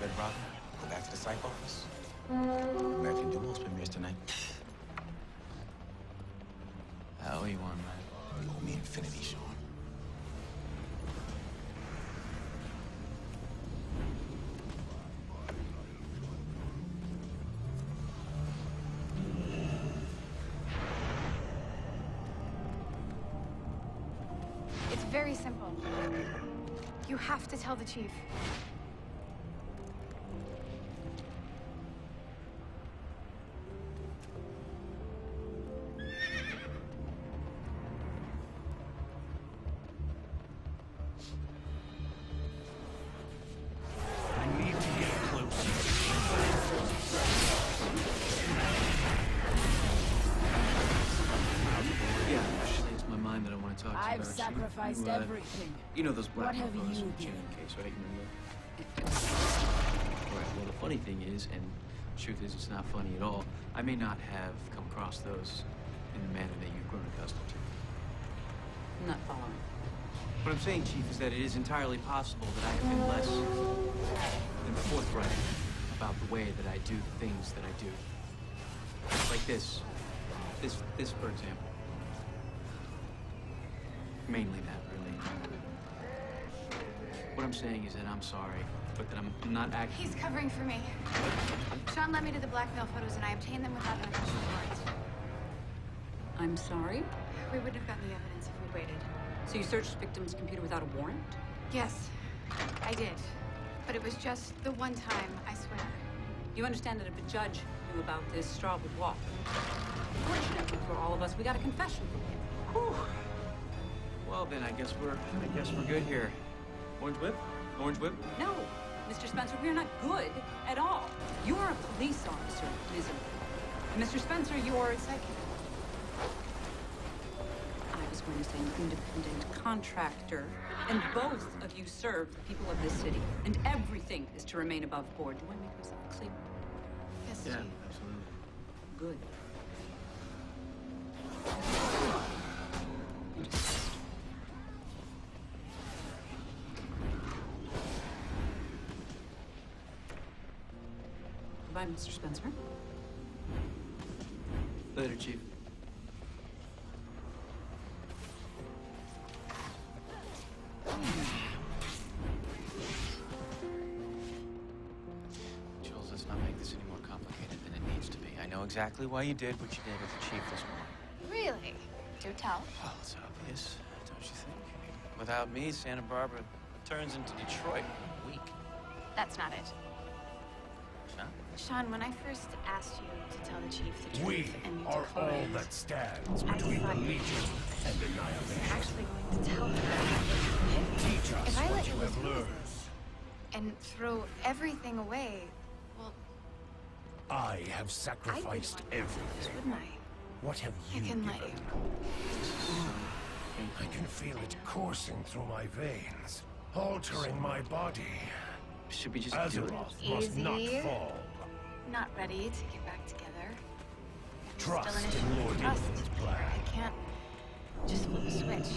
Red Robin, go back to the psych office. American Duels premieres tonight. I owe you one, man. You owe me infinity, Sean. It's very simple. You have to tell the chief. I've sacrificed you, uh, everything. You know those black What have you given? Case, right? You remember? Right. Well, the funny thing is, and truth is, it's not funny at all. I may not have come across those in the manner that you've grown accustomed to. I'm not following. What I'm saying, Chief, is that it is entirely possible that I have been less than forthright about the way that I do the things that I do. Like this. This, this, for example. Mainly that, really. What I'm saying is that I'm sorry, but that I'm not acting. He's covering for me. Sean led me to the blackmail photos and I obtained them without an official warrant. I'm sorry? We wouldn't have gotten the evidence if we'd waited. So you searched the victim's computer without a warrant? Yes, I did. But it was just the one time, I swear. You understand that if a judge knew about this, straw would walk. Fortunately for all of us, we got a confession from you. Well, then I guess we're, I guess we're good here. Orange whip? Orange whip? No, Mr. Spencer, we're not good at all. You're a police officer, visibly. And Mr. Spencer, you're a psychic. I was going to say an independent contractor. And both of you serve the people of this city. And everything is to remain above board. Do I make myself clear? Yes, Yeah, absolutely. Good. Goodbye, Mr. Spencer. Later, Chief. Jules, let's not make this any more complicated than it needs to be. I know exactly why you did what you did with the chief this morning. Really? Do tell. Well, it's obvious, don't you think? Without me, Santa Barbara turns into Detroit in a week. That's not it. Huh? Sean, when I first asked you to tell the chief the truth We and you are all that stands I between the thought you Legion and I'm annihilation. actually going to tell her. Teach us If I what let you you have listen learned. and throw everything away, well, I have sacrificed want everything. wouldn't I? What have you I you can given? let you. I can feel it coursing through my veins, altering my body. Should we just do it? Azeroth must not Easy. fall. Not ready to get back together. Trust in Lord trust. Plan. I can't just flip a switch.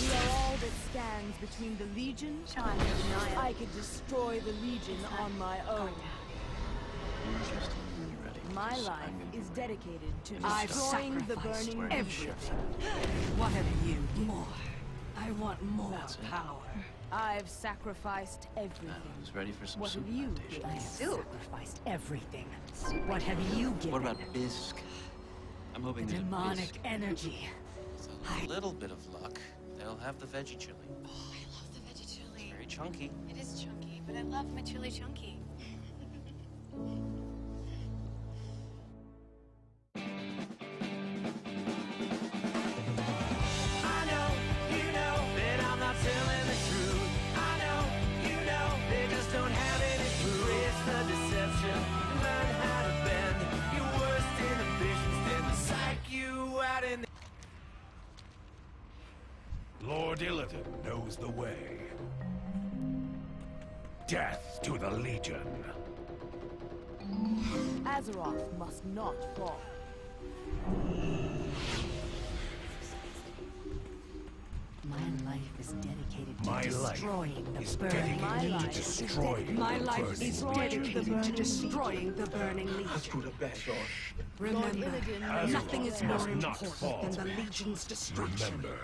We are all that stands between the Legion Sean, and denial. I could destroy the Legion on my own. Interesting. When you're ready. My life is dedicated to I've destroying the sacrificed burning everything. Legion. What have you more? I want more power. I've sacrificed everything. I was ready for some What have you given? I have sacrificed everything. What have you given? What about Bisque? I'm hoping The there's a demonic Bisque. energy. With a little bit of luck, they'll have the veggie chili. Oh, I love the veggie chili. Very chunky. It is chunky, but I love my chili chunky. Must not fall. My life is dedicated to My life destroying the is burning dedicated to legion. destroying My the life burning is legion. dedicated to destroying the burning legion. screwed up bad, Sean. Remember, Azeroth nothing is more important than the legion's destruction. Remember,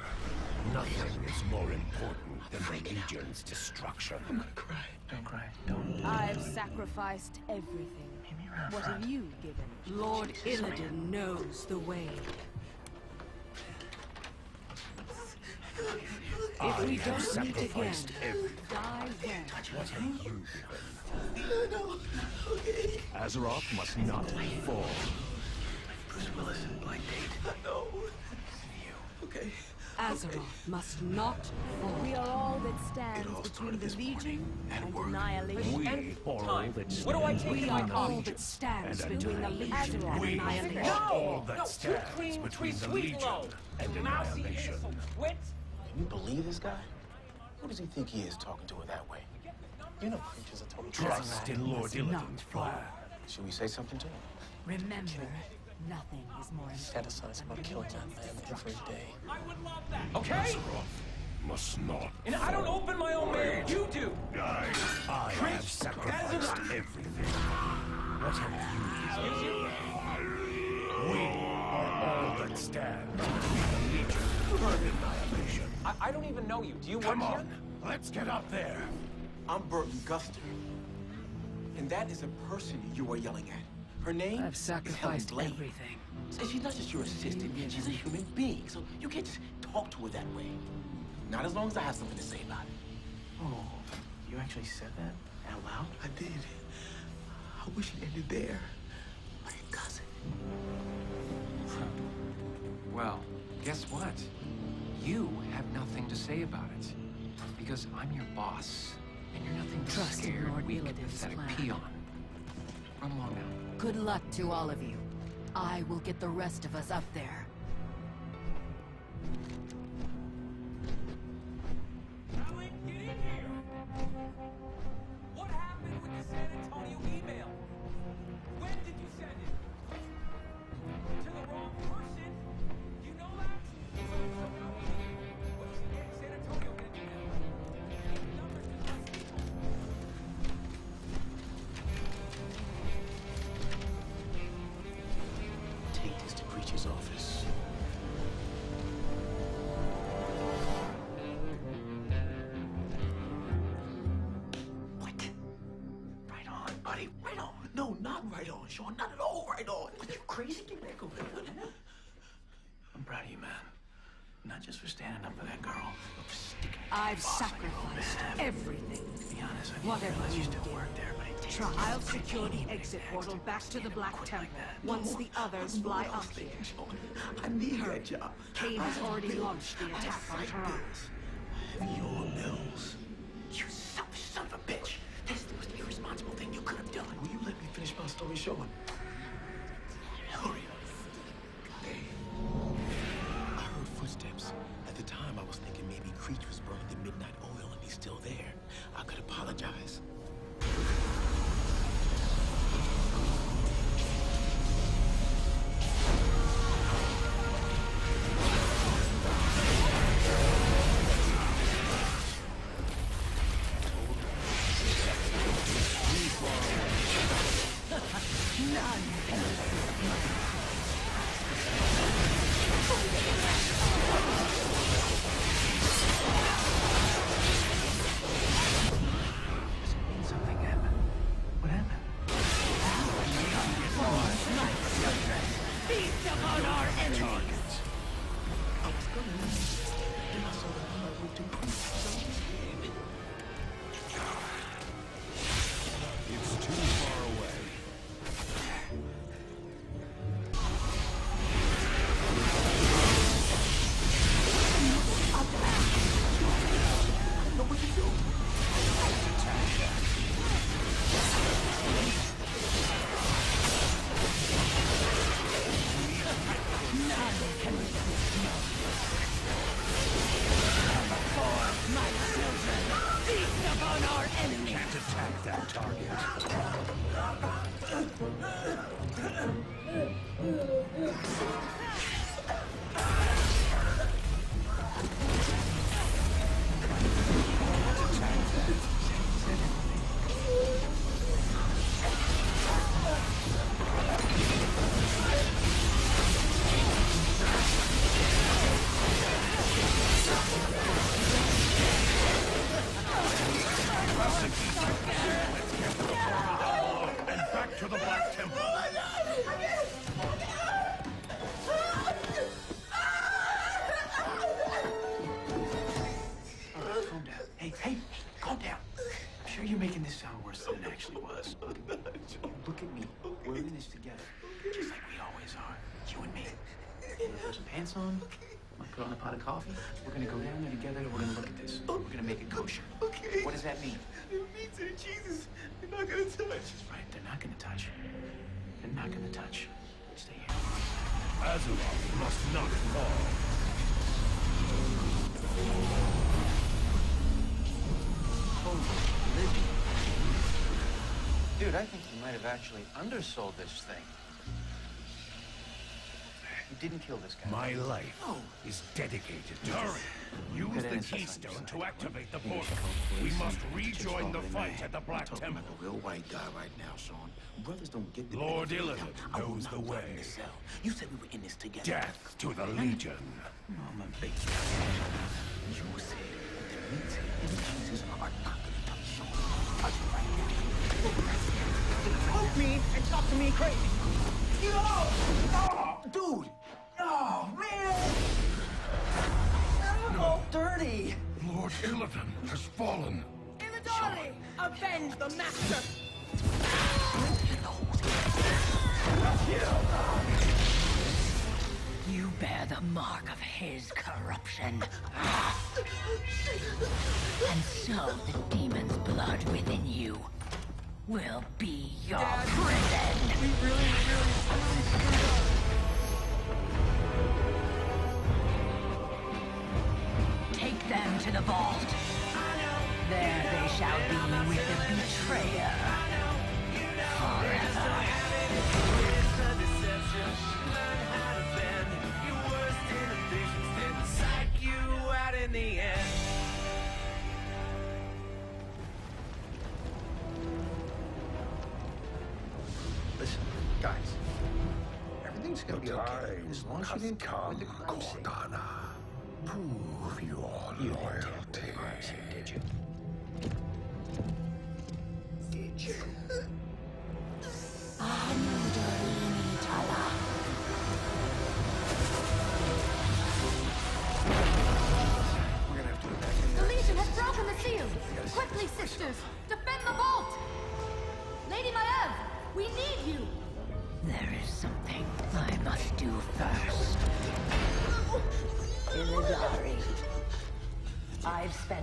nothing is more important than the Legion's destruction. Cry. Don't cry. Don't. I've sacrificed everything. What have you given? Lord Illidan knows the way. I we have don't meet sacrificed again, everything. Die then. What have you given? Azeroth must not fall. Bruce Willis and Blind Date. No. You. Okay. Azeroth must not fall. We are all that stands all between the Legion morning and annihilation. We are all that stands What do I take We between are the all Legion that stands and between the annihilation. Legion and We are all that stands between the Legion and annihilation. Can you believe this guy? Who does he think he is talking to her that way? You know creatures are total Trust in Lord Illidan's plan. Should we say something to him? Remember, nothing is more fantasize about killing that man every day. Okay? Azeroth must not And I don't open my own mail. You do. I, I have sacrificed everything. What have you given? We are all that stand between the Legion and annihilation. I, I don't even know you. Do you work Come here? on, let's get up there. I'm Burton Guster. And that is a person you are yelling at. Her name I've sacrificed everything. So she's not just your assistant, she's a human being. So you can't just talk to her that way. Not as long as I have something to say about it. Oh, you actually said that out loud? I did. I wish it ended there. But it doesn't. Well, guess what? You have nothing to say about it. Because I'm your boss. And you're nothing but Trust scared, Lord weak, Illidan's pathetic plan. peon. Run along now. Good luck to all of you. I will get the rest of us up there. Sean. Not at all right on. What, you crazy? Get back over here. I'm proud of you, man. Not just for standing up for that girl, but for sticking I've boss like a sacrificed everything. To be honest, I Whatever realize you still did. worked there, but it takes I'll secure the exit portal back to the Black Temple like once the others fly up here. I need that job. Kayn has already launched the attack on Toronto. Finish my It's Attack that target. Actually was. Look at me. We're in this together. Just like we always are. You and me. You wanna put some pants on? Wanna put on a pot of coffee? We're gonna go down there together and we're gonna look at this. We're gonna make it kosher. Okay. What does that mean? It means that Jesus, they're not gonna touch. That's right. They're not gonna touch. They're not gonna touch. Stay here. Azeroth must not fall. Dude, I think you might have actually undersold this thing. You didn't kill this guy. My life is dedicated to it. Use the keystone to activate the portal. We must rejoin the fight at the Black Talking Temple. like a real white guy right now, Sean. Brothers don't get the Lord benefit of the Illidan. I will knows not the way. You said we were in this together. Death to the Legion. Mama, baby. You said that me and Jesus are not gonna touch Sean. Touch him right now. Poke me and talk to me crazy. Yo! Oh, dude! Oh, man! I'm all dirty. Lord Illidan has fallen. Illidari, avenge the master. You bear the mark of his corruption. and so the demon's blood within you will be your prison. Take them to the vault. There they shall be with the betrayer. Forever. Everything's gonna be okay. As long as you didn't come with the crime scene. Cortana. Prove your You didn't tamper loyalty. with the crime scene, did you? Did you?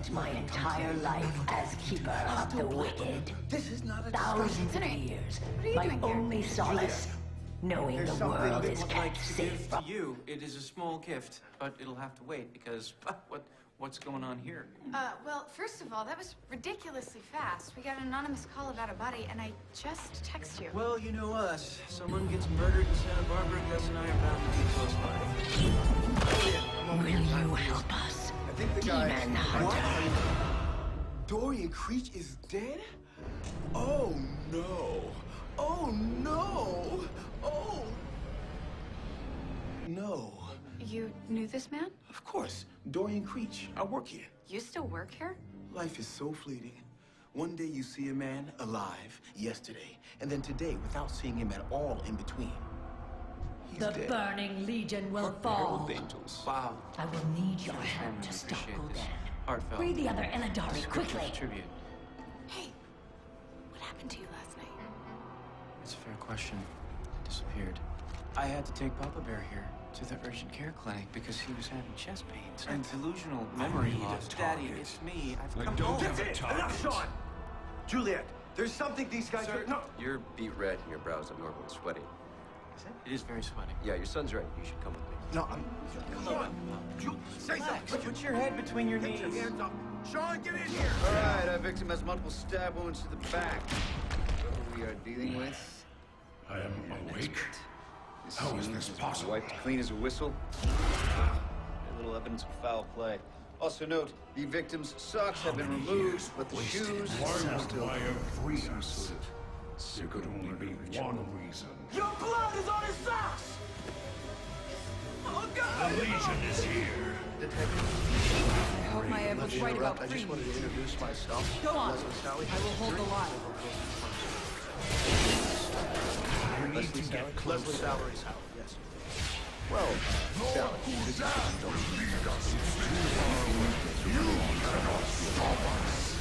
Spent my entire life as keeper of the wicked. This is not a Thousands of years. My only solace, knowing There's the world I is would like kept to safe give from to you. It is a small gift, but it'll have to wait because what what's going on here? Uh, well, first of all, that was ridiculously fast. We got an anonymous call about a body, and I just texted you. Well, you know us. Someone gets murdered in Santa Barbara, Gus and I are bound to be close by. Will you help us? I think the guy. Demon Hunter. Dorian Creech is dead? Oh no! Oh no! Oh no! You knew this man? Of course, Dorian Creech. I work here. You still work here? Life is so fleeting. One day you see a man alive, yesterday, and then today without seeing him at all in between. He's The dead. burning legion will Herald fall. angels. Wow. I will need your help to stop Appreciate this. Gul'dan. Heartfelt. Free the other Illidari quickly. Tribute. Hey, what happened to you last night? It's a fair question. I disappeared. I had to take Papa Bear here to the urgent care clinic because he was having chest pains and delusional memory loss. Daddy, target. it's me. I've I come don't home. have a target. Juliet, there's something these guys Sir, are. No! You're beat red and your brows abnormal and sweaty. It is very sweaty. Yeah, your son's right. You should come with me. No, I'm. Come on! Ju- say Relax. something! Put your head between your knees. Get your hands up! Sean, get in here! All right, our victim has multiple stab wounds to the back. Who we are dealing with? I am awake. This How is this possible? Wiped clean as a whistle. A little evidence of foul play. Also note, the victim's socks have been removed, but the shoes are still I agree to suited. There could only be one reason. Your blood is on his socks! Oh, God! The Legion is here. I hope my Maiev was right about I just wanted to introduce myself. Go on. I will hold the line. I need Leslie to Sally. get close. Leslie Valerie's Howard, yes. Well, Sally, this is Lead us. It's too far away. You cannot stop us.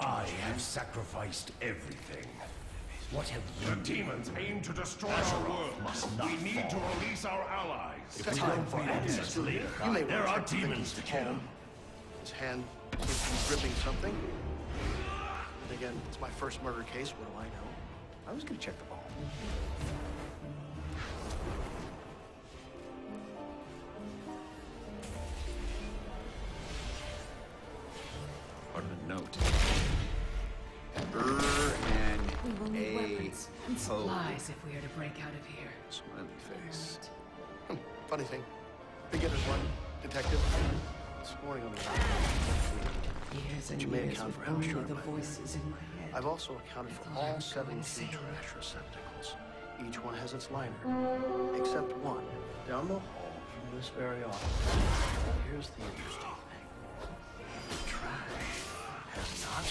I have sacrificed everything. What have you? The demons aim to destroy our world. we need fall. to release our allies. If, if we don't find answers, you may there are demons to kill. His hand seems to be gripping something. And again, it's my first murder case. What do I know? I was gonna check the ball. Part of a note. We will need A weapons and supplies if we are to break out of here. Smiley face. Hmm, funny thing. Beginner's one, detective. This morning on the Years But and you may years account with for how only short the my voices in my head. I've also accounted for all was seven going key insane. trash receptacles. Each one has its liner, except one down the hall from this very office. Here's the interesting thing: the trash has not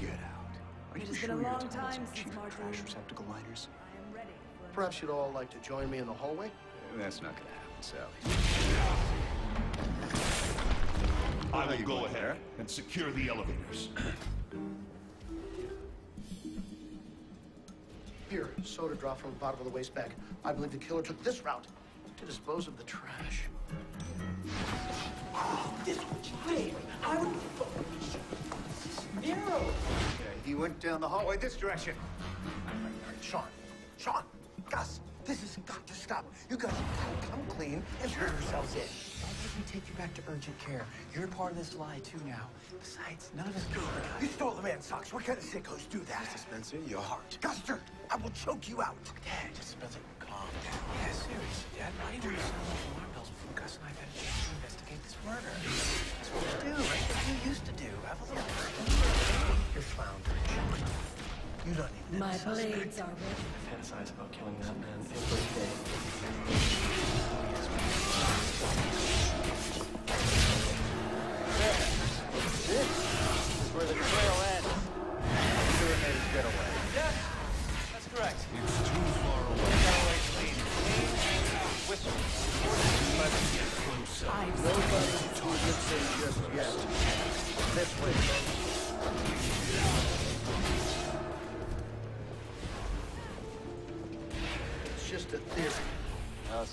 Get out. Are It has sure been a long time some since cheap Marjorie- trash receptacle liners? I am ready Perhaps you'd all like to join me in the hallway. That's not gonna happen, Sally. I will go ahead and secure the elevators. Here, soda drop from the bottom of the waste bag. I believe the killer took this route to dispose of the trash. This way. I would. Nero. He went down the hallway this direction. Sean, Sean, Gus, this has got to stop. You guys have got to come clean and turn yourselves in. Don't let me take you back to urgent care. You're part of this lie, too, now. Besides, none of us care. You stole the man's socks. What kind of sickos do that? Mr. Spencer, your heart. Guster, I will choke you out. Dad, Mr. Spencer, calm down. Yeah, seriously, Dad. Why do you sound like alarm bells before Gus and I had a chance to investigate this murder? That's what you do, right? What you used to do. Have a little You're floundering, Sean. You don't need My to blades are ready. I fantasize about killing that man every day. This is where the trail ends. Killer made his getaway. Yes, that's correct. It's too far away. Getaway clean. Whistle. Get closer. Nobody to listen just yet. This way,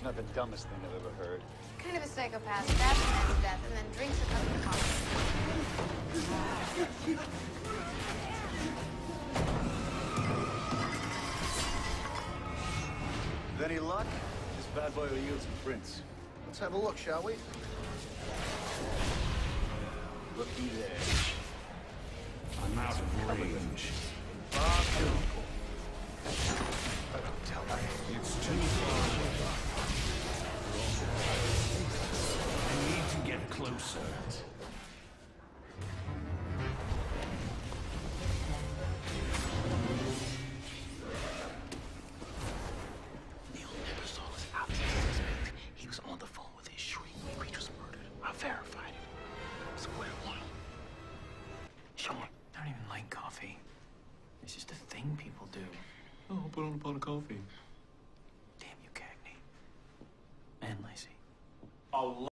it's not the dumbest thing I've ever heard. Kind of a psychopath, stabs a man to death, and then drinks a cup of coffee. With any luck, this bad boy will yield some prints. Let's have a look, shall we? Looky there. I'm out of range. Like coffee. It's just a thing people do. Oh, put on a pot of coffee.